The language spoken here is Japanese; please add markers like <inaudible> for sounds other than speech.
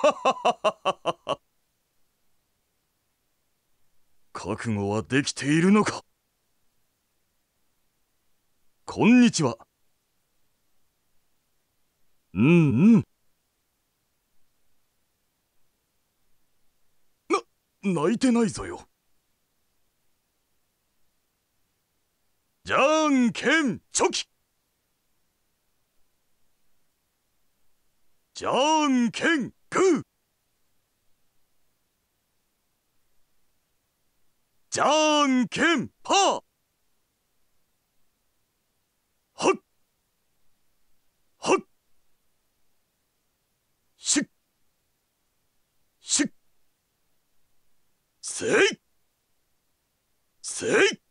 <laughs> 覚悟はできているのか？こんにちは。うんうん。な、泣いてないぞよ。じゃんけんチョキじゃんけんグー。じゃんけんパーはっ。はっ。しっ。しっ。せい。せい。